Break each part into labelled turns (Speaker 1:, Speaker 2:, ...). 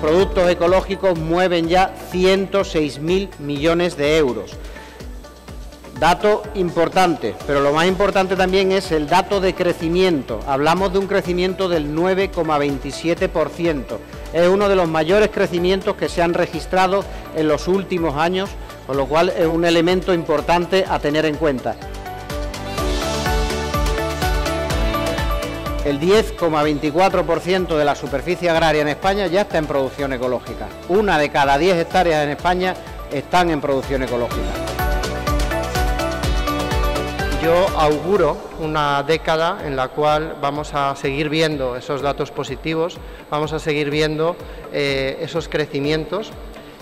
Speaker 1: productos ecológicos mueven ya 106.000 millones de euros. Dato importante, pero lo más importante también es el dato de crecimiento. Hablamos de un crecimiento del 9,27%. Es uno de los mayores crecimientos que se han registrado en los últimos años, con lo cual es un elemento importante a tener en cuenta. El 10,24% de la superficie agraria en España ya está en producción ecológica. Una de cada 10 hectáreas en España están en producción ecológica.
Speaker 2: Yo auguro una década en la cual vamos a seguir viendo esos datos positivos, vamos a seguir viendo eh, esos crecimientos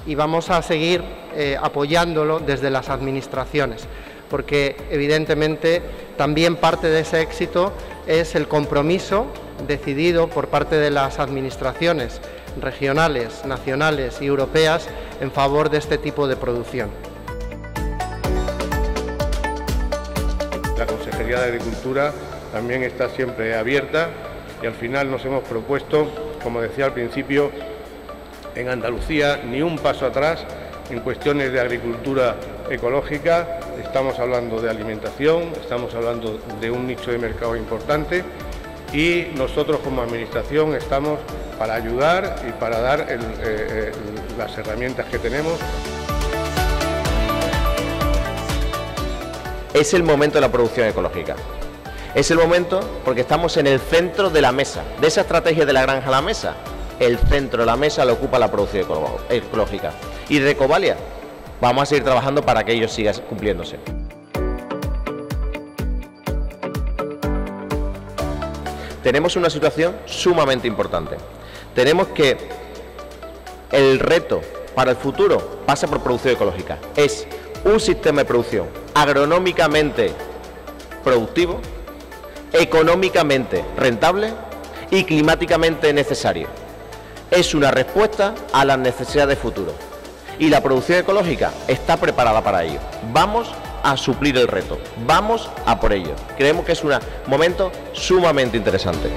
Speaker 2: y vamos a seguir eh, apoyándolo desde las administraciones, porque evidentemente también parte de ese éxito es el compromiso decidido por parte de las administraciones regionales, nacionales y europeas en favor de este tipo de producción.
Speaker 3: La Consejería de Agricultura también está siempre abierta y al final nos hemos propuesto, como decía al principio, en Andalucía ni un paso atrás en cuestiones de agricultura ecológica, estamos hablando de alimentación, estamos hablando de un nicho de mercado importante y nosotros como Administración estamos para ayudar y para dar eh, eh, las herramientas que tenemos.
Speaker 4: Es el momento de la producción ecológica. Es el momento porque estamos en el centro de la mesa, de esa estrategia de la granja a la mesa. El centro de la mesa lo ocupa la producción ecológica. Y de Ecovalia vamos a seguir trabajando para que ello siga cumpliéndose. Tenemos una situación sumamente importante. Tenemos que el reto para el futuro pasa por producción ecológica. Es un sistema de producción agronómicamente productivo, económicamente rentable y climáticamente necesario. Es una respuesta a las necesidades de futuro y la producción ecológica está preparada para ello. Vamos a suplir el reto, vamos a por ello. Creemos que es un momento sumamente interesante.